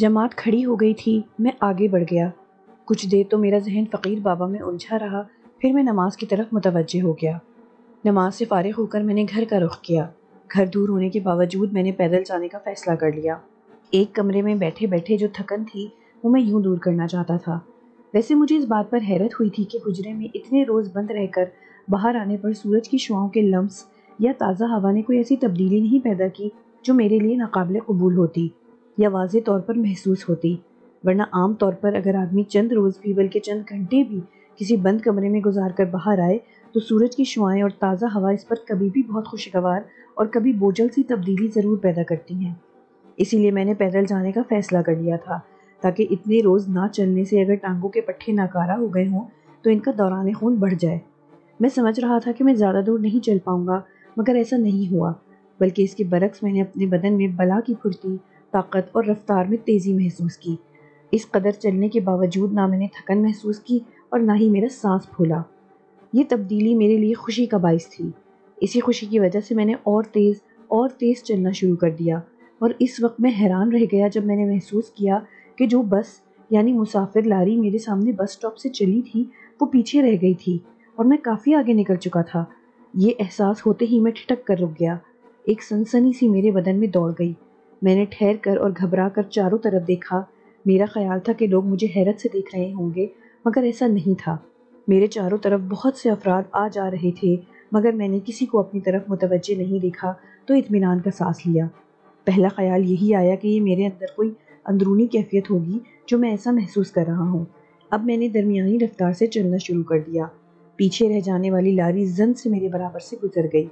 जमात खड़ी हो गई थी, मैं आगे बढ़ गया। कुछ देर तो मेरा जहन फ़कीर बाबा में उलझा रहा, फिर मैं नमाज़ की तरफ़ मुतवजह हो गया। नमाज़ से फारिग होकर मैंने घर का रुख किया। घर दूर होने के बावजूद मैंने पैदल जाने का फ़ैसला कर लिया। एक कमरे में बैठे बैठे जो थकन थी, वो मैं यूँ दूर करना चाहता था। वैसे मुझे इस बात पर हैरत हुई थी कि हुजरे में इतने रोज़ बंद रहकर बाहर आने पर सूरज की शुआओं के लम्स या ताज़ा हवा ने कोई ऐसी तब्दीली नहीं पैदा की, जो मेरे लिए नाकबिल कबूल होती। या वाज तौर पर महसूस होती। वरना आम तौर पर अगर आदमी चंद रोज़ भी बल्कि चंद घंटे भी किसी बंद कमरे में गुजार कर बाहर आए तो सूरज की शुआएँ और ताज़ा हवा इस पर कभी भी बहुत खुशगवार और कभी बोझल सी तब्दीली ज़रूर पैदा करती हैं। इसीलिए मैंने पैदल जाने का फ़ैसला कर लिया था, ताकि इतने रोज़ ना चलने से अगर टांगों के पट्टे नाकारा हो गए हों तो इनका दौरान खून बढ़ जाए। मैं समझ रहा था कि मैं ज़्यादा दूर नहीं चल पाऊँगा, मगर ऐसा नहीं हुआ, बल्कि इसके बरक्स मैंने अपने बदन में बला की फुर्ती ताकत और रफ्तार में तेज़ी महसूस की। इस कदर चलने के बावजूद ना मैंने थकन महसूस की और ना ही मेरा सांस फूला। ये तब्दीली मेरे लिए खुशी का बायस थी। इसी खुशी की वजह से मैंने और तेज़ और तेज़ चलना शुरू कर दिया और इस वक्त मैं हैरान रह गया जब मैंने महसूस किया कि जो बस, यानी मुसाफिर लारी मेरे सामने बस स्टॉप से चली थी, वो पीछे रह गई थी और मैं काफ़ी आगे निकल चुका था। ये एहसास होते ही मैं ठिठक कर रुक गया। एक सनसनी सी मेरे बदन में दौड़ गई। मैंने ठहर कर और घबरा कर चारों तरफ़ देखा। मेरा ख्याल था कि लोग मुझे हैरत से देख रहे होंगे, मगर ऐसा नहीं था। मेरे चारों तरफ़ बहुत से अफराद आ जा रहे थे, मगर मैंने किसी को अपनी तरफ़ मुतवजह नहीं देखा तो इतमान का सांस लिया। पहला ख्याल यही आया कि ये मेरे अंदर कोई अंदरूनी कैफियत होगी, जो मैं ऐसा महसूस कर रहा हूँ। अब मैंने दरमियानी रफ्तार से चलना शुरू कर दिया। पीछे रह जाने वाली लारी जन से मेरे बराबर से गुजर गई।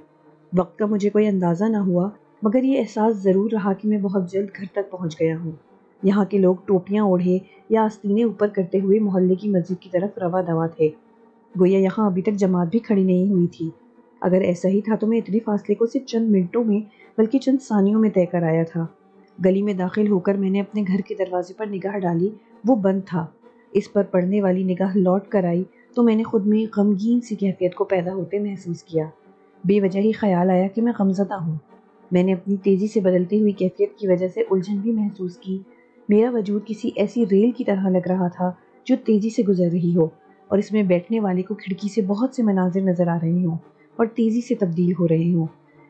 वक्त का मुझे कोई अंदाज़ा ना हुआ मगर ये एहसास ज़रूर रहा कि मैं बहुत जल्द घर तक पहुँच गया हूँ। यहाँ के लोग टोपियाँ ओढ़े या आस्तीने ऊपर करते हुए मोहल्ले की मस्जिद की तरफ़ रवा दवा थे। गोया यहाँ अभी तक जमात भी खड़ी नहीं हुई थी। अगर ऐसा ही था तो मैं इतने फासले को सिर्फ़ चंद मिनटों में, बल्कि चंद सानियों में तय कर आया था। गली में दाखिल होकर मैंने अपने घर के दरवाजे पर निगाह डाली, वो बंद था। इस पर पड़ने वाली निगाह लौट कर आई तो मैंने खुद में गमगीन सी कैफियत को पैदा होते महसूस किया। बेवजह ही ख्याल आया कि मैं गमजदा हूँ। मैंने अपनी तेज़ी से बदलती हुई कैफियत की वजह से उलझन भी महसूस की। मेरा वजूद किसी ऐसी रेल की तरह लग रहा था, जो तेज़ी से गुजर रही हो, और इसमें बैठने वाले को खिड़की से बहुत से मनाजिर नज़र आ रहे हों, और तेज़ी से तब्दील हो रहे हों।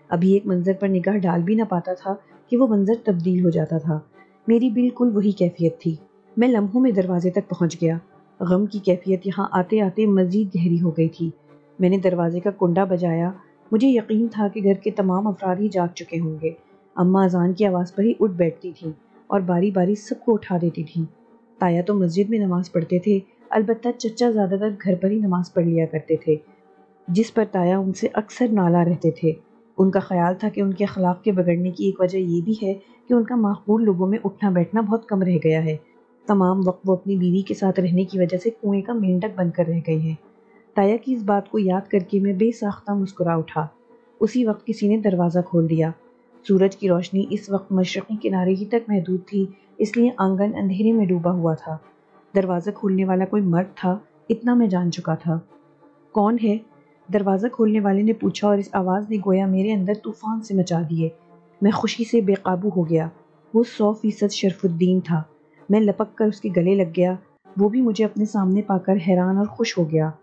अभी एक मंज़र पर निगाह डाल भी ना पाता था कि वो मंज़र तब्दील हो जाता था। मेरी बिल्कुल वही कैफियत थी। मैं लम्हों में दरवाजे तक पहुँच गया। गम की कैफियत यहाँ आते आते मज़ीद गहरी हो गई थी। मैंने दरवाजे का कुंडा बजाया मुझे यकीन था कि घर के तमाम अफराद ही जाग चुके होंगे। अम्मा अजान की आवाज़ पर ही उठ बैठती थी और बारी बारी सबको उठा देती थी। ताया तो मस्जिद में नमाज़ पढ़ते थे अलबत् चचा ज़्यादातर घर पर ही नमाज़ पढ़ लिया करते थे, जिस पर ताया उनसे अक्सर नाला रहते थे। उनका ख्याल था कि उनके अखलाक के बिगड़ने की एक वजह यह भी है कि उनका माकूल लोगों में उठना बैठना बहुत कम रह गया है। तमाम वक्त वो अपनी बीवी के साथ रहने की वजह से कुएँ का मेंढक बनकर रह गए हैं। ताया की इस बात को याद करके मैं बेसाख्ता मुस्कुरा उठा। उसी वक्त किसी ने दरवाज़ा खोल दिया। सूरज की रोशनी इस वक्त मशरक़ी किनारे ही तक महदूद थी, इसलिए आँगन अंधेरे में डूबा हुआ था। दरवाज़ा खोलने वाला कोई मर्द था, इतना मैं जान चुका था। कौन है? दरवाज़ा खोलने वाले ने पूछा और इस आवाज़ ने गोया, मेरे अंदर तूफ़ान से मचा दिए। मैं खुशी से बेकाबू हो गया। वो सौ फ़ीसद शरफुद्दीन था। मैं लपक कर उसके गले लग गया। वो भी मुझे अपने सामने पाकर हैरान और खुश हो गया।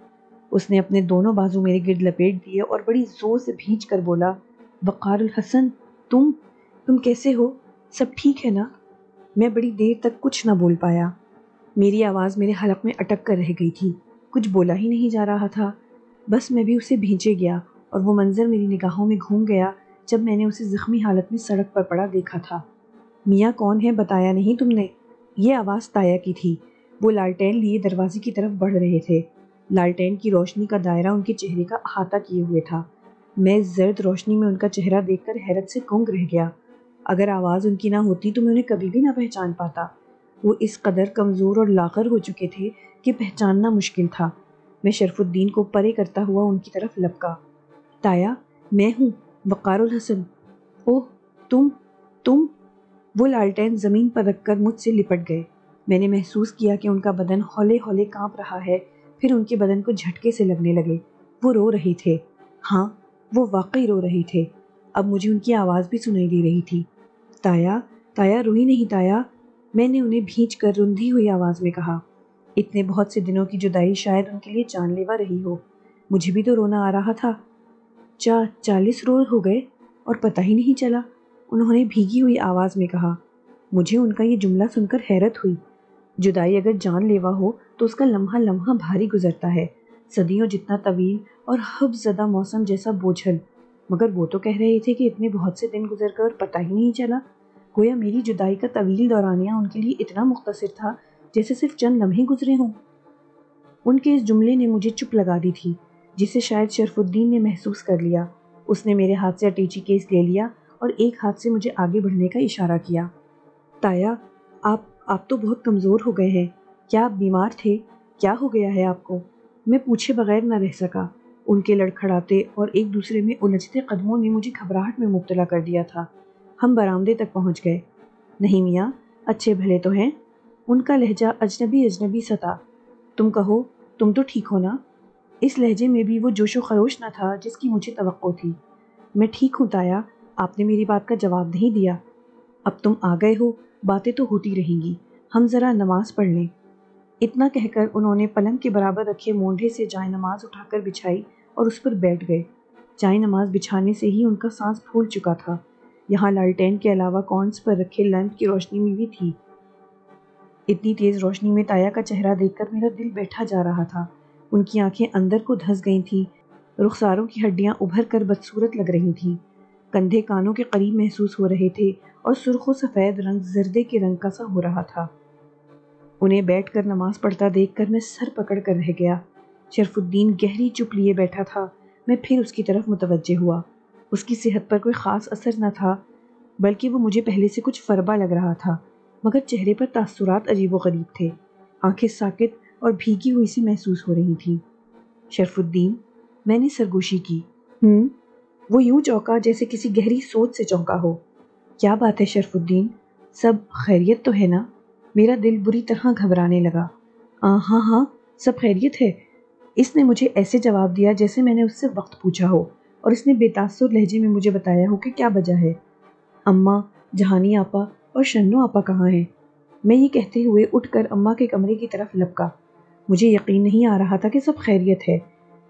उसने अपने दोनों बाजू मेरे गिर्द लपेट दिए और बड़ी ज़ोर से भींच कर बोला वक़ारुल हसन, तुम तुम कैसे हो? सब ठीक है ना? मैं बड़ी देर तक कुछ ना बोल पाया। मेरी आवाज़ मेरे हलक में अटक कर रह गई थी। कुछ बोला ही नहीं जा रहा था। बस मैं भी उसे भींचे गया और वो मंज़र मेरी निगाहों में घूम गया जब मैंने उसे ज़ख्मी हालत में सड़क पर पड़ा देखा था। मियाँ कौन है बताया नहीं तुमने? ये आवाज़ ताया की थी। वो लालटेन लिए दरवाजे की तरफ़ बढ़ रहे थे। लालटेन की रोशनी का दायरा उनके चेहरे का अहाता किए हुए था। मैं जर्द रोशनी में उनका चेहरा देखकर हैरत से गुंग रह गया। अगर आवाज़ उनकी ना होती तो मैं उन्हें कभी भी ना पहचान पाता। वो इस कदर कमज़ोर और लाकर हो चुके थे कि पहचानना मुश्किल था। मैं शरफुद्दीन को परे करता हुआ उनकी तरफ़ लपका। ताया, मैं हूँ, वक़ारुल हसन। ओह, तुम तुम। वो लालटेन ज़मीन पर रखकर मुझसे लिपट गए। मैंने महसूस किया कि उनका बदन हौले हौले काँप रहा है। फिर उनके बदन को झटके से लगने लगे। वो रो रहे थे। हाँ वो वाकई रो रहे थे। अब मुझे उनकी आवाज़ भी सुनाई दे रही थी। ताया ताया, रोई नहीं ताया। मैंने उन्हें भींच कर रुंधी हुई आवाज़ में कहा, इतने बहुत से दिनों की जुदाई शायद उनके लिए जानलेवा रही हो। मुझे भी तो रोना आ रहा था। चा, चालीस रोज हो गए और पता ही नहीं चला। उन्होंने भीगी हुई आवाज़ में कहा, मुझे उनका ये जुमला सुनकर हैरत हुई। जुदाई अगर जानलेवा हो तो उसका लम्हा लम्हा भारी गुजरता है। सदियों जितना तवील और हब्जदा मौसम जैसा बोझल। मगर वो तो कह रहे थे कि इतने बहुत से दिन गुजर कर पता ही नहीं चला। गोया मेरी जुदाई का तवील दौरानिया उनके लिए इतना मुख्तसर था, जैसे सिर्फ़ चंद लम्हे गुजरे हों। उनके इस जुमले ने मुझे चुप लगा दी थी, जिसे शायद शरफुद्दीन ने महसूस कर लिया। उसने मेरे हाथ से अटीची केस ले लिया और एक हाथ से मुझे आगे बढ़ने का इशारा किया। ताया, आप आप तो बहुत कमज़ोर हो गए हैं। क्या आप बीमार थे? क्या हो गया है आपको? मैं पूछे बगैर न रह सका। उनके लड़खड़ाते और एक दूसरे में उलझते कदमों ने मुझे घबराहट में मुबतला कर दिया था। हम बरामदे तक पहुँच गए। नहीं मियाँ, अच्छे भले तो हैं। उनका लहजा अजनबी अजनबी सता तुम कहो, तुम तो ठीक हो ना? इस लहजे में भी वो जोशो खरोश न था जिसकी मुझे तो थी। मैं ठीक हूँ ताया, आपने मेरी बात का जवाब नहीं दिया। अब तुम आ गए हो बातें तो होती रहेंगी। हम ज़रा नमाज़ पढ़ लें। इतना कहकर उन्होंने पलंग के बराबर रखे मोंढे से जाए नमाज़ उठाकर बिछाई और उस पर बैठ गए। जाए नमाज़ बिछाने से ही उनका सांस फूल चुका था। यहाँ लालटेन के अलावा कॉन्स पर रखे लैंप की रोशनी में भी थी। इतनी तेज़ रोशनी में ताया का चेहरा देखकर मेरा दिल बैठा जा रहा था। उनकी आँखें अंदर को धस गई थी। रुखसारों की हड्डियाँ उभर कर बदसूरत लग रही थीं। कंधे कानों के करीब महसूस हो रहे थे और सुर्ख सफ़ेद रंग जर्दे के रंग का सा हो रहा था। उन्हें बैठकर नमाज़ पढ़ता देखकर मैं सर पकड़ कर रह गया। शरफुद्दीन गहरी चुप लिए बैठा था। मैं फिर उसकी तरफ़ मुतवजह हुआ। उसकी सेहत पर कोई ख़ास असर न था, बल्कि वो मुझे पहले से कुछ फरबा लग रहा था, मगर चेहरे पर तासुरात अजीब व गरीब थे। आँखें साकित और भीगी हुई सी महसूस हो रही थी। शरफुद्दीन, मैंने सरगोशी की। हम्म वो यूँ चौंका जैसे किसी गहरी सोच से चौंका हो। क्या बात है शरफुद्दीन? सब खैरियत तो है ना? मेरा दिल बुरी तरह घबराने लगा। आ, हाँ हाँ सब खैरियत है। इसने मुझे ऐसे जवाब दिया जैसे मैंने उससे वक्त पूछा हो और इसने बेतासुर लहजे में मुझे बताया हो कि क्या वजह है। अम्मा जहानी आपा और शन्नो आपा कहाँ हैं? मैं ये कहते हुए उठकर अम्मा के कमरे की तरफ़ लपका। मुझे यकीन नहीं आ रहा था कि सब खैरियत है।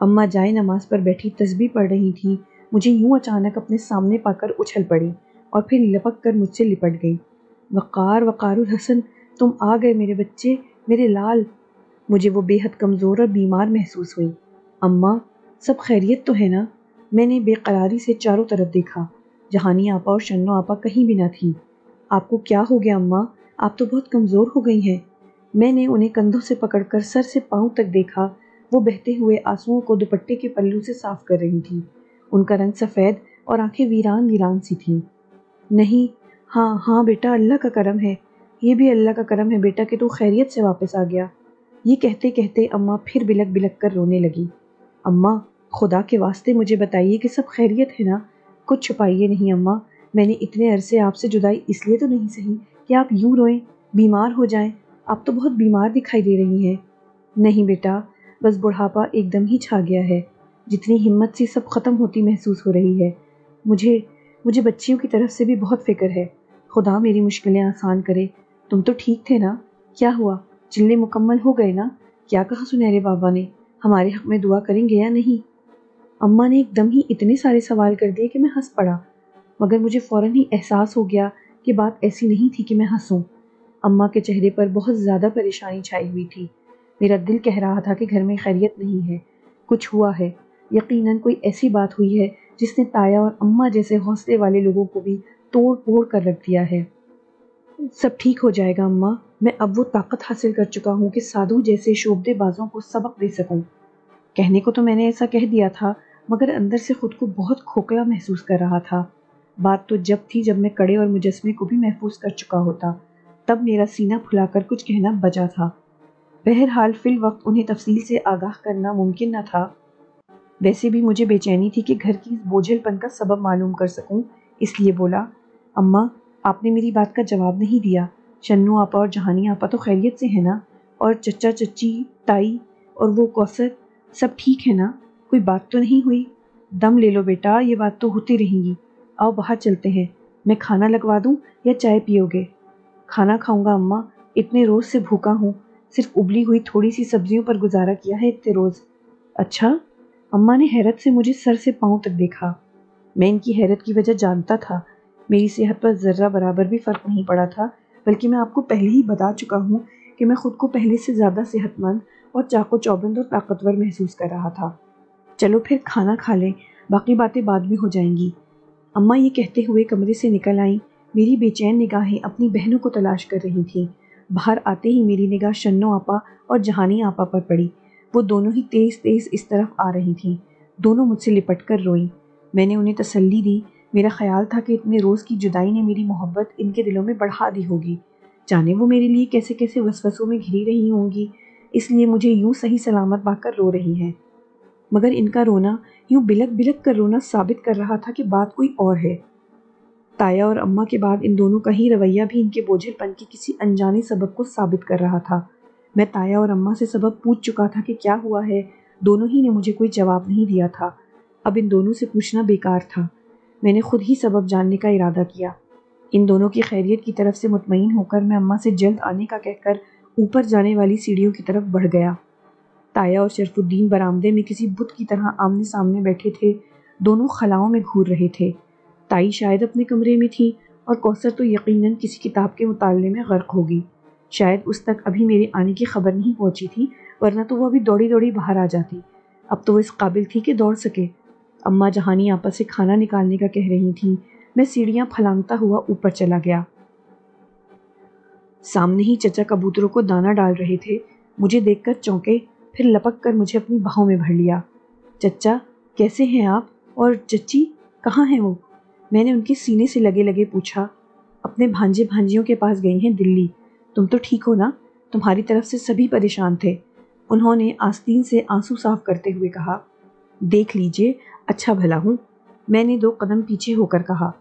अम्मा जाए नमाज़ पर बैठी तस्बी पढ़ रही थी। मुझे यूँ अचानक अपने सामने पाकर उछल पड़ी। और फिर लपक कर मुझसे लिपट गई। वक़ार, वक़ारुल हसन, तुम आ गए मेरे बच्चे, मेरे लाल। मुझे वो बेहद कमज़ोर और बीमार महसूस हुई। अम्मा, सब खैरियत तो है ना? मैंने बेकरारी से चारों तरफ़ देखा, जहानी आपा और शन्नो आपा कहीं भी ना थी। आपको क्या हो गया अम्मा? आप तो बहुत कमज़ोर हो गई हैं। मैंने उन्हें कंधों से पकड़कर सर से पाँव तक देखा। वो बहते हुए आंसुओं को दुपट्टे के पल्लू से साफ़ कर रही थी। उनका रंग सफ़ेद और आँखें वीरान वीरान सी थीं। नहीं हाँ हाँ बेटा, अल्लाह का करम है। ये भी अल्लाह का करम है बेटा कि तू खैरियत से वापस आ गया। ये कहते कहते अम्मा फिर बिलक बिलक कर रोने लगी। अम्मा, खुदा के वास्ते मुझे बताइए कि सब खैरियत है ना? कुछ छुपाइए नहीं अम्मा। मैंने इतने अरसे आपसे जुदाई इसलिए तो नहीं सही कि आप यूँ रोएँ, बीमार हो जाएँ। आप तो बहुत बीमार दिखाई दे रही हैं। नहीं बेटा, बस बुढ़ापा एकदम ही छा गया है। जितनी हिम्मत से सब ख़त्म होती महसूस हो रही है। मुझे मुझे बच्चियों की तरफ़ से भी बहुत फ़िक्र है। खुदा मेरी मुश्किलें आसान करे। तुम तो ठीक थे ना? क्या हुआ? चिल्ले मुकम्मल हो गए ना? क्या कहा सुनहरे बाबा ने? हमारे हक में दुआ करेंगे या नहीं? अम्मा ने एकदम ही इतने सारे सवाल कर दिए कि मैं हंस पड़ा। मगर मुझे फ़ौरन ही एहसास हो गया कि बात ऐसी नहीं थी कि मैं हंसूं। अम्मा के चेहरे पर बहुत ज़्यादा परेशानी छाई हुई थी। मेरा दिल कह रहा था कि घर में खैरियत नहीं है। कुछ हुआ है। यकीनन कोई ऐसी बात हुई है जिसने ताया और अम्मा जैसे हौसले वाले लोगों को भी तोड़ फोड़ कर रख दिया है। सब ठीक हो जाएगा, अम्मा। मैं अब वो ताकत हासिल कर चुका हूँ कि साधु जैसे शोबदेबाजों को सबक दे सकूँ। कहने को तो मैंने ऐसा कह दिया था, मगर अंदर से खुद को बहुत खोखला महसूस कर रहा था। बात तो जब थी जब मैं कड़े और मुजस्मे को भी महफूज कर चुका होता, तब मेरा सीना फुलाकर कुछ कहना बचा था। बहरहाल फिल वक्त उन्हें तफसील से आगाह करना मुमकिन न था। वैसे भी मुझे बेचैनी थी कि घर की इस बोझलपन का सबब मालूम कर सकूँ, इसलिए बोला अम्मा आपने मेरी बात का जवाब नहीं दिया। शन्नू आपा और जहानी आपा तो खैरियत से है ना? और चचा चच्ची ताई और वो कौसर सब ठीक है ना? कोई बात तो नहीं हुई? दम ले लो बेटा ये बात तो होती रहेंगी। आओ बाहर चलते हैं। मैं खाना लगवा दूँ या चाय पियोगे? खाना खाऊँगा अम्मा। इतने रोज से भूखा हूँ। सिर्फ़ उबली हुई थोड़ी सी सब्जियों पर गुजारा किया है इतने रोज। अच्छा? अम्मा ने हैरत से मुझे सर से पाँव तक देखा। मैं इनकी हैरत की वजह जानता था। मेरी सेहत पर ज़र्रा बराबर भी फ़र्क नहीं पड़ा था, बल्कि मैं आपको पहले ही बता चुका हूँ कि मैं खुद को पहले से ज़्यादा सेहतमंद और चाको चौबंद और ताकतवर महसूस कर रहा था। चलो फिर खाना खा लें, बाकी बातें बाद में हो जाएँगी। अम्मा ये कहते हुए कमरे से निकल आईं। मेरी बेचैन निगाहें अपनी बहनों को तलाश कर रही थीं। बाहर आते ही मेरी निगाह शन्नो आपा और जहानी आपा पर पड़ी। वो दोनों ही तेज तेज इस तरफ़ आ रही थीं। दोनों मुझसे लिपट कर रोईं। मैंने उन्हें तसल्ली दी। मेरा ख्याल था कि इतने रोज़ की जुदाई ने मेरी मोहब्बत इनके दिलों में बढ़ा दी होगी। जाने वो मेरे लिए कैसे कैसे वसवसों में घिरी रही होंगी। इसलिए मुझे यूँ सही सलामत पाकर रो रही हैं। मगर इनका रोना, यूँ बिलक बिलक कर रोना साबित कर रहा था कि बात कोई और है। ताया और अम्मा के बाद इन दोनों का ही रवैया भी इनके बोझिलपन के किसी अनजाने सबब को साबित कर रहा था। मैं ताया और अम्मा से सबक पूछ चुका था कि क्या हुआ है। दोनों ही ने मुझे कोई जवाब नहीं दिया था। अब इन दोनों से पूछना बेकार था। मैंने खुद ही सबब जानने का इरादा किया। इन दोनों की खैरियत की तरफ़ से मुतमिन होकर मैं अम्मा से जल्द आने का कहकर ऊपर जाने वाली सीढ़ियों की तरफ़ बढ़ गया। ताया और शरफुद्दीन बरामदे में किसी बुत की तरह आमने सामने बैठे थे। दोनों खलाओं में घूर रहे थे। ताई शायद अपने कमरे में थी और कौसर तो यकीनन किसी किताब के मुताले में गर्क होगी। शायद उस तक अभी मेरे आने की खबर नहीं पहुँची थी, वरना तो वो अभी दौड़ी दौड़ी बाहर आ जाती। अब तो वो इस काबिल थी कि दौड़ सके। अम्मा जहानी आपस से खाना निकालने का कह रही थी। मैं सीढ़ियाँ फलांगता हुआ ऊपर चला गया। सामने ही चचा कबूतरों को दाना डाल रहे थे। मुझे देखकर चौंके, फिर लपक कर मुझे अपनी बाहों में भर लिया। चचा, कैसे हैं आप? और चच्ची कहाँ हैं वो? मैंने उनके सीने से लगे लगे पूछा। अपने भांजे भांजियों के पास गई हैं दिल्ली। तुम तो ठीक हो ना? तुम्हारी तरफ़ से सभी परेशान थे। उन्होंने आस्तीन से आँसू साफ़ करते हुए कहा, देख लीजिए अच्छा भला हूँ। मैंने दो कदम पीछे होकर कहा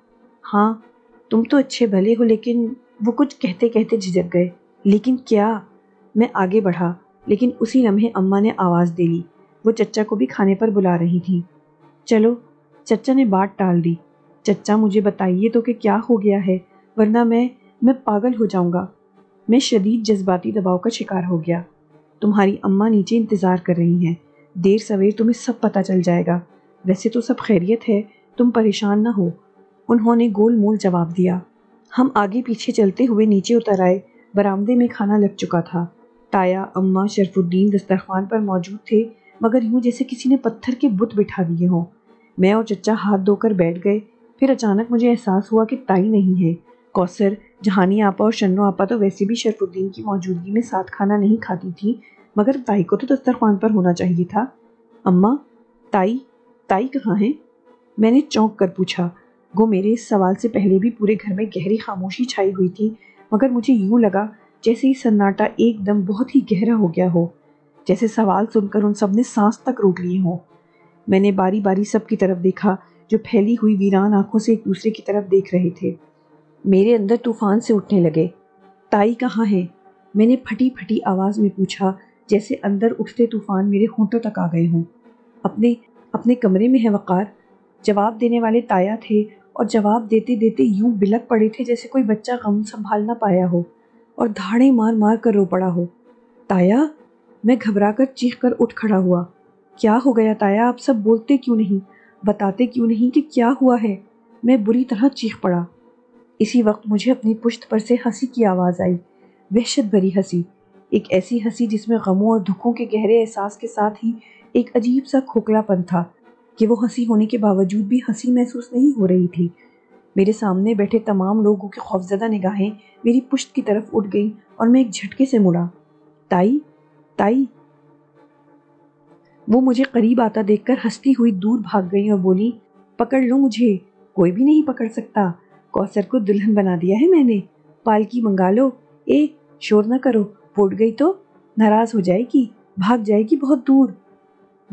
हाँ तुम तो अच्छे भले हो, लेकिन वो कुछ कहते कहते झिझक गए। लेकिन क्या? मैं आगे बढ़ा, लेकिन उसी लम्हे अम्मा ने आवाज़ दे ली। वो चच्चा को भी खाने पर बुला रही थी। चलो, चच्चा ने बात टाल दी। चच्चा मुझे बताइए तो कि क्या हो गया है, वरना मैं मैं पागल हो जाऊँगा। मैं शदीद जज्बाती दबाव का शिकार हो गया। तुम्हारी अम्मा नीचे इंतज़ार कर रही हैं। देर सवेर तुम्हें सब पता चल जाएगा। वैसे तो सब खैरियत है, तुम परेशान ना हो। उन्होंने गोल मोल जवाब दिया। हम आगे पीछे चलते हुए नीचे उतर आए। बरामदे में खाना लग चुका था। ताया, अम्मा, शरफुद्दीन दस्तरखान पर मौजूद थे, मगर यूँ जैसे किसी ने पत्थर के बुत बिठा दिए हों। मैं और चचा हाथ धोकर बैठ गए। फिर अचानक मुझे एहसास हुआ कि ताई नहीं है। कौसर जहानी आपा और शन्नो आपा तो वैसे भी शरफुद्दीन की मौजूदगी में साथ खाना नहीं खाती थी, मगर ताई को तो दस्तरखान पर होना चाहिए था। अम्मा, ताई ताई कहाँ हैं? मैंने चौंक कर पूछा। वो मेरे इस सवाल से पहले भी पूरे घर में गहरी खामोशी छाई हुई थी, मगर मुझे यूँ लगा जैसे ही सन्नाटा एकदम बहुत ही गहरा हो गया हो, जैसे सवाल सुनकर उन सबने सांस तक रोक लिए हों। मैंने बारी बारी सब की तरफ़ देखा, जो फैली हुई वीरान आँखों से एक दूसरे की तरफ़ देख रहे थे। मेरे अंदर तूफ़ान से उठने लगे। ताई कहाँ है? मैंने फटी फटी आवाज़ में पूछा, जैसे अंदर उठते तूफ़ान मेरे होंठों तक आ गए हों। अपने अपने कमरे में है वक़ार। जवाब देने वाले ताया थे और जवाब देते देते यूँ बिलक पड़े थे जैसे कोई बच्चा गम संभाल ना पाया हो और धाड़े मार मार कर रो पड़ा हो। ताया, मैं घबरा कर चीख कर उठ खड़ा हुआ। क्या हो गया ताया? आप सब बोलते क्यों नहीं? बताते क्यों नहीं कि क्या हुआ है? मैं बुरी तरह चीख पड़ा। इसी वक्त मुझे अपनी पुश्त पर से हँसी की आवाज़ आई। वहशत भरी हँसी। एक ऐसी हँसी जिसमें गमों और दुखों के गहरे एहसास के साथ ही एक अजीब सा खोखलापन था कि वो हँसी होने के बावजूद भी हँसी महसूस नहीं हो रही थी। मेरे सामने बैठे तमाम लोगों की खौफजदा निगाहें मेरी पुश्त की तरफ़ उठ गईं और मैं एक झटके से मुड़ा। ताई ताई। वो मुझे करीब आता देखकर हंसती हुई दूर भाग गई और बोली, पकड़ लो मुझे, कोई भी नहीं पकड़ सकता। कौसर को दुल्हन बना दिया है मैंने। पालकी मंगा लो। ए, शोर ना करो। फूट गई तो? नाराज़ हो जाएगी। भाग जाएगी बहुत दूर।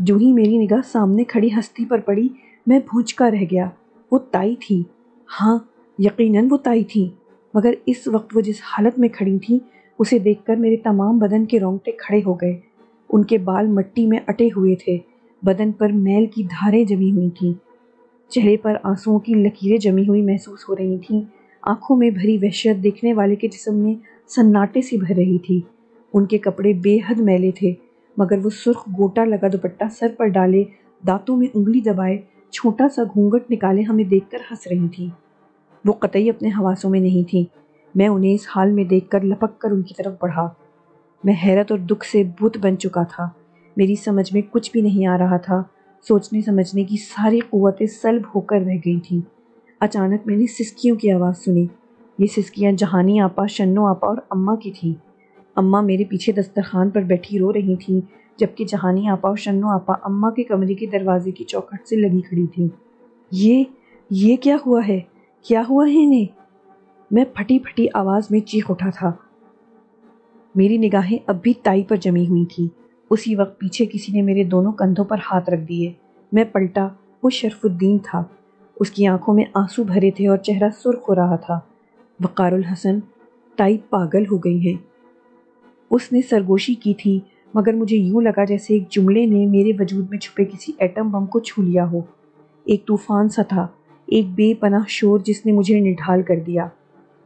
जो ही मेरी निगाह सामने खड़ी हस्ती पर पड़ी, मैं भूंचका रह गया। वो ताई थी। हाँ यकीनन वो ताई थी। मगर इस वक्त वो जिस हालत में खड़ी थी, उसे देखकर मेरे तमाम बदन के रोंगटे खड़े हो गए। उनके बाल मट्टी में अटे हुए थे। बदन पर मैल की धारें जमी हुई थीं। चेहरे पर आंसुओं की लकीरें जमी हुई महसूस हो रही थीं। आँखों में भरी वहशत देखने वाले के जिसम में सन्नाटे सी भर रही थी। उनके कपड़े बेहद मैले थे, मगर वो सुर्ख गोटा लगा दुपट्टा सर पर डाले, दांतों में उंगली दबाए, छोटा सा घूंघट निकाले हमें देखकर हंस रही थी। वो कतई अपने हवासों में नहीं थी। मैं उन्हें इस हाल में देखकर लपक कर उनकी तरफ़ बढ़ा। मैं हैरत और दुख से बुत बन चुका था। मेरी समझ में कुछ भी नहीं आ रहा था। सोचने समझने की सारी क़वतें सलब होकर रह गई थी। अचानक मैंने सिस्कियों की आवाज़ सुनी। ये सिस्कियाँ जहानी आपा, शन्नो आपा और अम्मा की थी। अम्मा मेरे पीछे दस्तरखान पर बैठी रो रही थी, जबकि जहानी आपा और शन्नो आपा अम्मा के कमरे के दरवाजे की चौखट से लगी खड़ी थी। ये ये क्या हुआ है? क्या हुआ है इन्हें? मैं फटी फटी आवाज़ में चीख उठा था। मेरी निगाहें अब भी ताई पर जमी हुई थी। उसी वक्त पीछे किसी ने मेरे दोनों कंधों पर हाथ रख दिए। मैं पलटा, वो शरफुद्दीन था। उसकी आँखों में आँसू भरे थे और चेहरा सुर्ख हो रहा था। वक़ारुल हसन, ताई पागल हो गई है। उसने सरगोशी की थी, मगर मुझे यूँ लगा जैसे एक जुमले ने मेरे वजूद में छुपे किसी एटम बम को छू लिया हो। एक तूफ़ान सा था, एक बेपनाह शोर जिसने मुझे निढाल कर दिया।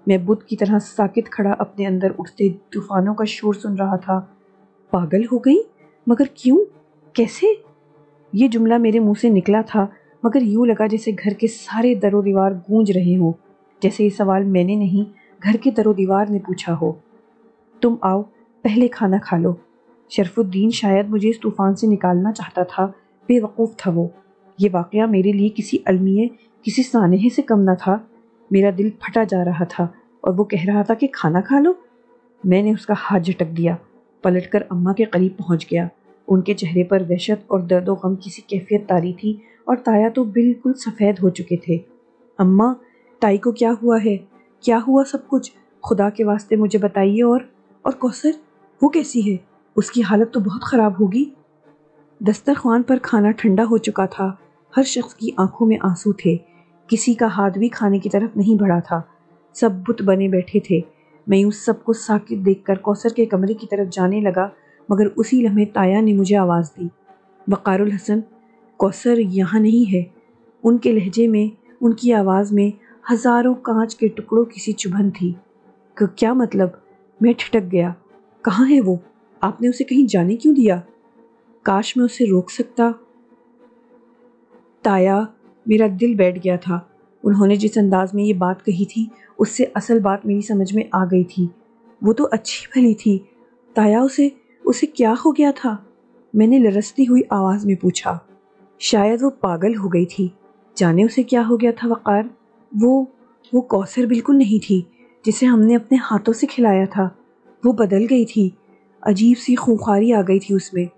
मैं बुद्ध की तरह साकित खड़ा अपने अंदर उठते तूफानों का शोर सुन रहा था। पागल हो गई? मगर क्यों? कैसे? ये जुमला मेरे मुँह से निकला था, मगर यूँ लगा जैसे घर के सारे दरो दीवार गूंज रहे हों। जैसे ये सवाल मैंने नहीं, घर के दरो दीवार ने पूछा हो। तुम आओ, पहले खाना खा लो। शरफुद्दीन शायद मुझे इस तूफ़ान से निकालना चाहता था, बेवकूफ़ था वो। ये वाक़ मेरे लिए किसी अलमिए किसी सानहे से कम ना था। मेरा दिल फटा जा रहा था, और वो कह रहा था कि खाना खा लो। मैंने उसका हाथ झटक दिया। पलटकर अम्मा के करीब पहुँच गया। उनके चेहरे पर वहशत और दर्द गम किसी कैफियत तारी थी और ताया तो बिल्कुल सफ़ेद हो चुके थे। अम्मा, ताई को क्या हुआ है? क्या हुआ सब कुछ? खुदा के वास्ते मुझे बताइए और और कौसर, वो कैसी है? उसकी हालत तो बहुत ख़राब होगी। दस्तरखान पर खाना ठंडा हो चुका था। हर शख्स की आँखों में आँसू थे। किसी का हाथ भी खाने की तरफ़ नहीं बढ़ा था। सब बुत बने बैठे थे। मैं उस सबको साकित देखकर कौसर के कमरे की तरफ़ जाने लगा, मगर उसी लम्हे ताया ने मुझे आवाज़ दी। वक़ारुल हसन, कौसर यहाँ नहीं है। उनके लहजे में, उनकी आवाज़ में हज़ारों कांच के टुकड़ों की सी चुभन थी। क्या मतलब? मैं ठिटक गया। कहाँ है वो? आपने उसे कहीं जाने क्यों दिया? काश मैं उसे रोक सकता। ताया, मेरा दिल बैठ गया था। उन्होंने जिस अंदाज में ये बात कही थी, उससे असल बात मेरी समझ में आ गई थी। वो तो अच्छी भली थी। ताया, उसे उसे क्या हो गया था? मैंने लरसती हुई आवाज़ में पूछा। शायद वो पागल हो गई थी। जाने उसे क्या हो गया था, वक़ार। वो वो कौसर बिल्कुल नहीं थी, जिसे हमने अपने हाथों से खिलाया था। वो बदल गई थी। अजीब सी खूंखारी आ गई थी उसमें।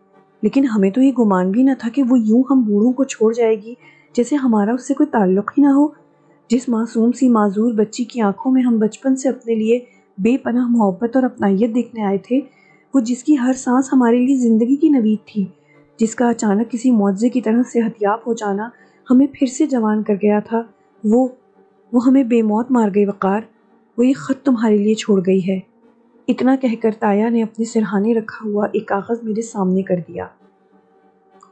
लेकिन हमें तो ये गुमान भी ना था कि वो यूँ हम बूढ़ों को छोड़ जाएगी, जैसे हमारा उससे कोई ताल्लुक़ ही ना हो। जिस मासूम सी माजूर बच्ची की आँखों में हम बचपन से अपने लिए बेपनाह, मोहब्बत और अपनाइत देखने आए थे, वो जिसकी हर सांस हमारे लिए ज़िंदगी की नवीद थी, जिसका अचानक किसी मुआवजे की तरह से सेहतियाब हो जाना हमें फिर से जवान कर गया था, वो वो हमें बेमौत मार गई वक़ार, वो ये ख़त तुम्हारे लिए छोड़ गई है। इतना कहकर ताया ने अपने सिरहाने रखा हुआ एक कागज़ मेरे सामने कर दिया।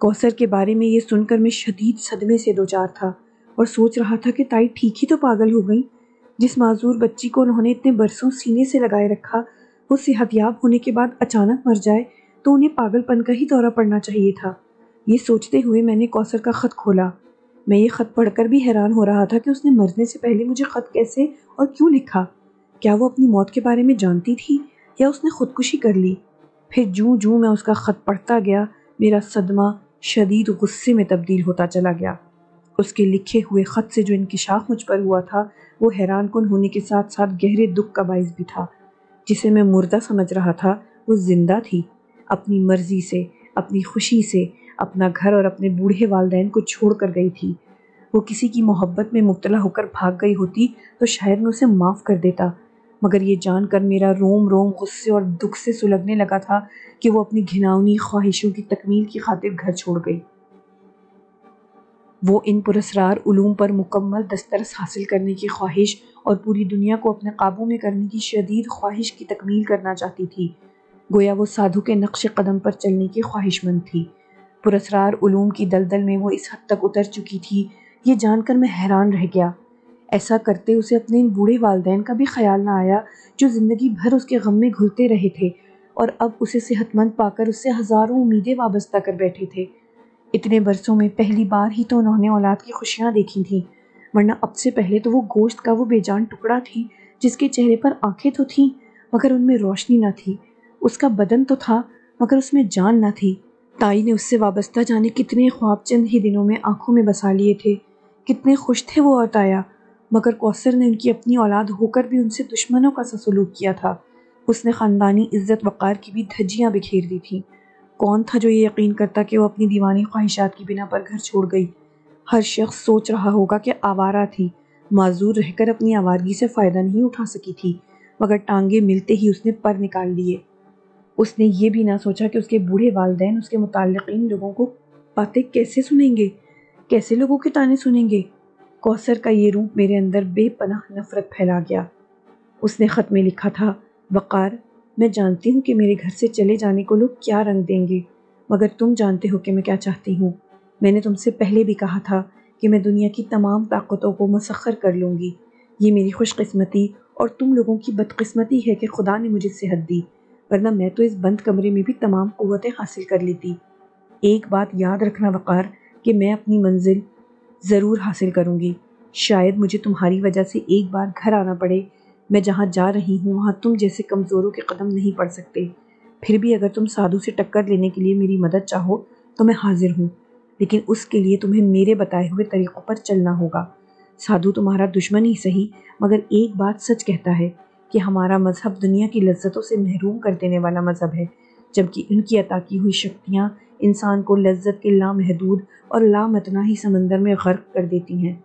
कौसर के बारे में ये सुनकर मैं शदीद सदमे से दो चार था। और सोच रहा था कि ताई ठीक ही तो पागल हो गई। जिस माजूर बच्ची को उन्होंने इतने बरसों सीने से लगाए रखा, वो सेहतियाब होने के बाद अचानक मर जाए तो उन्हें पागलपन का ही दौरा पड़ना चाहिए था। ये सोचते हुए मैंने कौसर का ख़त खोला। मैं ये ख़त पढ़कर भी हैरान हो रहा था कि उसने मरने से पहले मुझे ख़त कैसे और क्यों लिखा? क्या वो अपनी मौत के बारे में जानती थी या उसने खुदकुशी कर ली? फिर जूँ जूँ मैं उसका ख़त पढ़ता गया, मेरा सदमा शदीद गुस्से में तब्दील होता चला गया। उसके लिखे हुए ख़त से जो इंकशाफ मुझ पर हुआ था, वो हैरान कन होने के साथ साथ गहरे दुख का बायस भी था। जिसे मैं मुर्दा समझ रहा था, वो ज़िंदा थी। अपनी मर्ज़ी से, अपनी खुशी से, अपना घर और अपने बूढ़े वालदेन को छोड़ कर गई थी। वो किसी की मोहब्बत में मुबतला होकर भाग गई होती तो शायद मैं उसे माफ़ कर देता। मगर ये जानकर मेरा रोम रोम गुस्से और दुख से सुलगने लगा था कि वो अपनी घिनौनी ख्वाहिशों की तकमील की खातिर घर छोड़ गई। वो इन पुरस्रार, उलूम पर मुकम्मल दस्तरस हासिल करने की ख्वाहिश और पूरी दुनिया को अपने काबू में करने की शदीद ख्वाहिश की तकमील करना चाहती थी। गोया वो साधु के नक्श कदम पर चलने की ख्वाहिशमंद थी। पुरस्रार, उलूम की दलदल में वो इस हद तक उतर चुकी थी। ये जानकर मैं हैरान रह गया। ऐसा करते उसे अपने इन बूढ़े वालदेन का भी ख्याल ना आया जो ज़िंदगी भर उसके गम में घुलते रहे थे और अब उसे सेहतमंद पाकर उससे हज़ारों उम्मीदें वाबस्ता कर बैठे थे। इतने बरसों में पहली बार ही तो उन्होंने औलाद की खुशियाँ देखी थीं। वरना अब से पहले तो वो गोश्त का वो बेजान टुकड़ा थी, जिसके चेहरे पर आँखें तो थीं, मगर उनमें रोशनी न थी। उसका बदन तो था, मगर उसमें जान न थी। ताई ने उससे वाबस्ता जाने कितने ख्वाब चंद ही दिनों में आँखों में बसा लिए थे। कितने खुश थे वो और ताया, मगर कौसर ने उनकी अपनी औलाद होकर भी उनसे दुश्मनों का सा सलूक किया था। उसने ख़ानदानी इज़्ज़त वक़ार की भी धज्जियाँ बिखेर दी थी। कौन था जो ये यकीन करता कि वो अपनी दीवानी ख्वाहिशात की बिना पर घर छोड़ गई? हर शख्स सोच रहा होगा कि आवारा थी। माजूर रहकर अपनी आवारगी से फ़ायदा नहीं उठा सकी थी, मगर टांगे मिलते ही उसने पर निकाल लिए। उसने ये भी ना सोचा कि उसके बूढ़े वालदेन, उसके मुतल लोगों को बातें कैसे सुनेंगे? कैसे लोगों के ताने सुनेंगे? कौसर का ये रूप मेरे अंदर बेपनाह नफरत फैला गया। उसने ख़त में लिखा था, वक़ार मैं जानती हूँ कि मेरे घर से चले जाने को लोग क्या रंग देंगे, मगर तुम जानते हो कि मैं क्या चाहती हूँ। मैंने तुमसे पहले भी कहा था कि मैं दुनिया की तमाम ताकतों को मुसखर कर लूँगी। ये मेरी खुशकस्मती और तुम लोगों की बदकस्मती है कि खुदा ने मुझे सेहत दी, वरना मैं तो इस बंद कमरे में भी तमाम क़वतें हासिल कर लेती। एक बात याद रखना वक़ार कि मैं अपनी मंजिल ज़रूर हासिल करूँगी। शायद मुझे तुम्हारी वजह से एक बार घर आना पड़े मैं जहाँ जा रही हूँ, वहाँ तुम जैसे कमज़ोरों के कदम नहीं पड़ सकते। फिर भी अगर तुम साधु से टक्कर लेने के लिए मेरी मदद चाहो तो मैं हाजिर हूँ। लेकिन उसके लिए तुम्हें मेरे बताए हुए तरीक़ों पर चलना होगा। साधु तुम्हारा दुश्मन ही सही, मगर एक बात सच कहता है कि हमारा मज़हब दुनिया की लज्जतों से महरूम कर देने वाला मज़हब है, जबकि इनकी अता की हुई शक्तियाँ इंसान को लज्जत के लामहदूद और लामतना ही समंदर में गर्क कर देती हैं।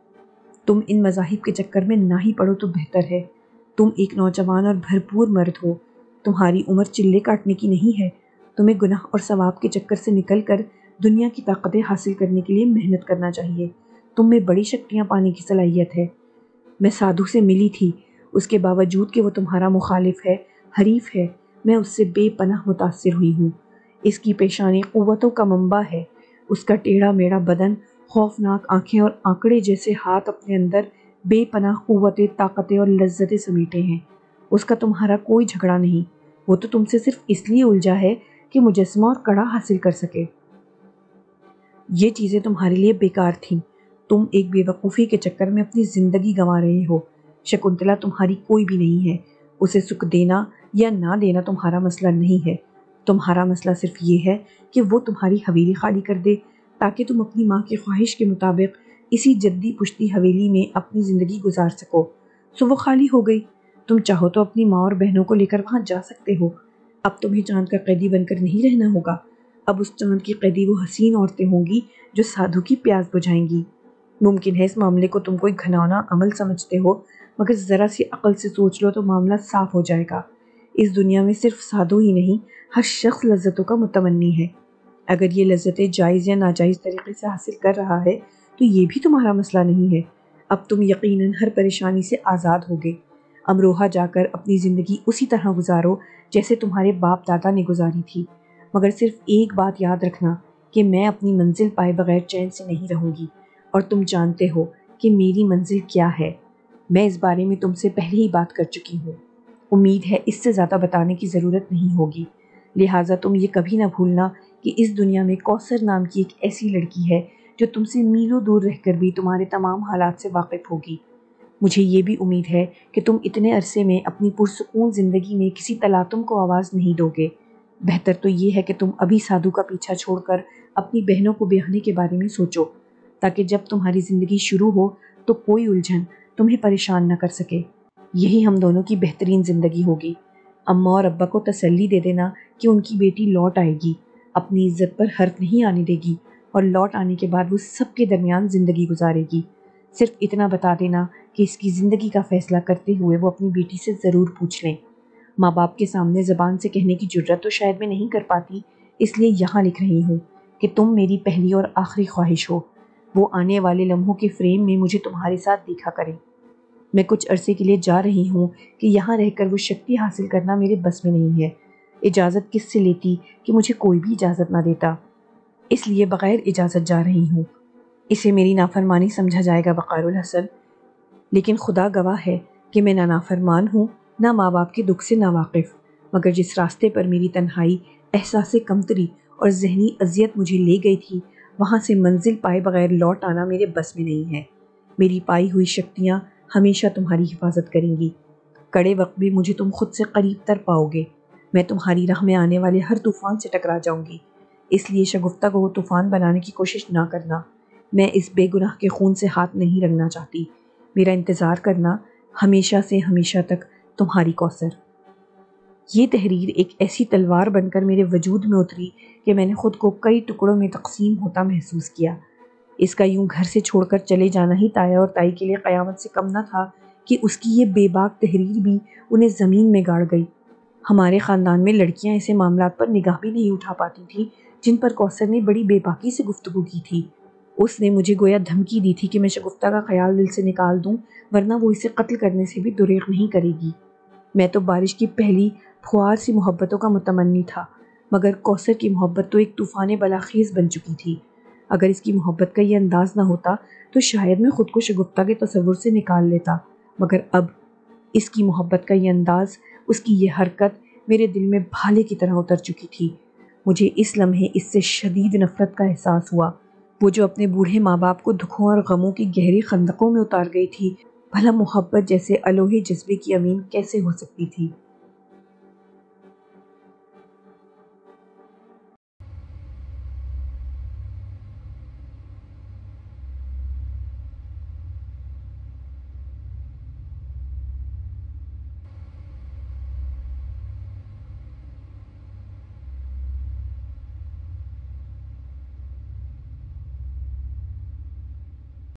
तुम इन मजाहिब के चक्कर में ना ही पढ़ो तो बेहतर है। तुम एक नौजवान और भरपूर मर्द हो। तुम्हारी उम्र चिल्ले काटने की नहीं है। तुम्हें गुनाह और सवाब के चक्कर से निकल कर दुनिया की ताकतें हासिल करने के लिए मेहनत करना चाहिए। तुम में बड़ी शक्तियाँ पाने की सलाहियत है। मैं साधु से मिली थी। उसके बावजूद कि वो तुम्हारा मुखालिफ है, हरीफ है, मैं उससे बेपनाह मुतासर हुई हूँ। इसकी पेशानी क़वतों का मंबा है। उसका टेढ़ा मेढ़ा बदन खौफनाक आँखें और आंकड़े जैसे हाथ अपने अंदर बेपनाह क़वतें ताकतें और लज्जतें समेटे हैं। उसका तुम्हारा कोई झगड़ा नहीं। वो तो तुमसे सिर्फ़ इसलिए उलझा है कि मुजस्मा और कड़ा हासिल कर सके। ये चीज़ें तुम्हारे लिए बेकार थीं। तुम एक बेवकूफ़ी के चक्कर में अपनी ज़िंदगी गंवा रहे हो। शकुंतला तुम्हारी कोई भी नहीं है। उसे सुख देना या ना देना तुम्हारा मसला नहीं है। तुम्हारा मसला सिर्फ़ ये है कि वो तुम्हारी हवेली खाली कर दे, ताकि तुम अपनी माँ की ख्वाहिश के मुताबिक इसी जद्दी पुश्ती हवेली में अपनी ज़िंदगी गुजार सको। सो वो खाली हो गई। तुम चाहो तो अपनी माँ और बहनों को लेकर वहाँ जा सकते हो। अब तुम्हें चाँद का कैदी बनकर नहीं रहना होगा। अब उस चाँद की कैदी वो हसीन औरतें होंगी जो साधु की प्यास बुझाएँगी। मुमकिन है इस मामले को तुम कोई घनौना अमल समझते हो, मगर ज़रा सी अकल से सोच लो तो मामला साफ़ हो जाएगा। इस दुनिया में सिर्फ़ साधु ही नहीं, हर शख्स लज्जतों का मुतमनी है। अगर ये लज्जतें जायज़ या नाजायज़ तरीके से हासिल कर रहा है तो ये भी तुम्हारा मसला नहीं है। अब तुम यकीनन हर परेशानी से आज़ाद होगे अमरोहा जाकर अपनी ज़िंदगी उसी तरह गुजारो, जैसे तुम्हारे बाप दादा ने गुजारी थी। मगर सिर्फ़ एक बात याद रखना कि मैं अपनी मंजिल पाए बगैर चैन से नहीं रहूँगी। और तुम जानते हो कि मेरी मंजिल क्या है। मैं इस बारे में तुमसे पहले ही बात कर चुकी हूँ। उम्मीद है इससे ज़्यादा बताने की ज़रूरत नहीं होगी। लिहाजा तुम ये कभी ना भूलना कि इस दुनिया में कौसर नाम की एक ऐसी लड़की है जो तुमसे मीलों दूर रहकर भी तुम्हारे तमाम हालात से वाकिफ़ होगी। मुझे ये भी उम्मीद है कि तुम इतने अरसे में अपनी पुरसकून ज़िंदगी में किसी तलातुम को आवाज़ नहीं दोगे। बेहतर तो ये है कि तुम अभी साधु का पीछा छोड़कर अपनी बहनों को ब्याहने के बारे में सोचो, ताकि जब तुम्हारी ज़िंदगी शुरू हो तो कोई उलझन तुम्हें परेशान न कर सके। यही हम दोनों की बेहतरीन ज़िंदगी होगी। अम्मा और अब्बा को तसल्ली दे देना कि उनकी बेटी लौट आएगी। अपनी इज़्ज़त पर हर्फ नहीं आने देगी। और लौट आने के बाद वो सबके दरमियान ज़िंदगी गुजारेगी। सिर्फ़ इतना बता देना कि इसकी ज़िंदगी का फ़ैसला करते हुए वो अपनी बेटी से ज़रूर पूछ लें। माँ बाप के सामने ज़बान से कहने की ज़रूरत तो शायद मैं नहीं कर पाती, इसलिए यहाँ लिख रही हूँ कि तुम मेरी पहली और आखिरी ख्वाहिश हो। वो आने वाले लम्हों के फ्रेम में मुझे तुम्हारे साथ देखा करें। मैं कुछ अरसे के लिए जा रही हूँ कि यहाँ रहकर वो शक्ति हासिल करना मेरे बस में नहीं है। इजाज़त किस से लेती कि मुझे कोई भी इजाज़त ना देता? इसलिए बग़ैर इजाज़त जा रही हूँ। इसे मेरी नाफरमानी समझा जाएगा, वक़ारुल हसन। लेकिन खुदा गवाह है कि मैं ना नाफरमान हूँ, ना माँ बाप के दुख से नावाकिफ। मगर जिस रास्ते पर मेरी तन्हाई, एहसास कमतरी और जहनी अजियत मुझे ले गई थी, वहाँ से मंजिल पाए बगैर लौट आना मेरे बस में नहीं है। मेरी पाई हुई शक्तियाँ हमेशा तुम्हारी हिफाजत करेंगी। कड़े वक्त भी मुझे तुम खुद से करीब तर पाओगे। मैं तुम्हारी राह में आने वाले हर तूफ़ान से टकरा जाऊँगी। इसलिए शगुफ्ता को वो तूफ़ान बनाने की कोशिश ना करना। मैं इस बेगुनाह के खून से हाथ नहीं रंगना चाहती। मेरा इंतज़ार करना हमेशा से हमेशा तक तुम्हारी कौसर। ये तहरीर एक ऐसी तलवार बनकर मेरे वजूद में उतरी कि मैंने खुद को कई टुकड़ों में तकसीम होता महसूस किया। इसका यूँ घर से छोड़कर चले जाना ही ताया और ताई के लिए क़यामत से कम न था कि उसकी ये बेबाक तहरीर भी उन्हें ज़मीन में गाड़ गई। हमारे ख़ानदान में लड़कियाँ ऐसे मामला पर निगाह भी नहीं उठा पाती थी जिन पर कौसर ने बड़ी बेबाकी से गुफ्तु की थी। उसने मुझे गोया धमकी दी थी कि मैं शगुफ्ता का ख्याल दिल से निकाल दूँ, वरना वो इसे कत्ल करने से भी दुरेग नहीं करेगी। मैं तो बारिश की पहली फुआर सी मोहब्बतों का मुतमनी था, मगर कौसर की मोहब्बत तो एक तूफ़ान बलाखेज़ बन चुकी थी। अगर इसकी मोहब्बत का ये अंदाज़ ना होता तो शायद मैं ख़ुद को शगुफ्ता के तस्वुर से निकाल लेता। मगर अब इसकी मोहब्बत का ये अंदाज़, उसकी ये हरकत मेरे दिल में भाले की तरह उतर चुकी थी। मुझे इस लम्हे इससे शदीद नफ़रत का एहसास हुआ। वो जो अपने बूढ़े माँ बाप को दुखों और गमों की गहरी खंदकों में उतार गई थी, भला मोहब्बत जैसे अलोहे जज्बे की अमीन कैसे हो सकती थी?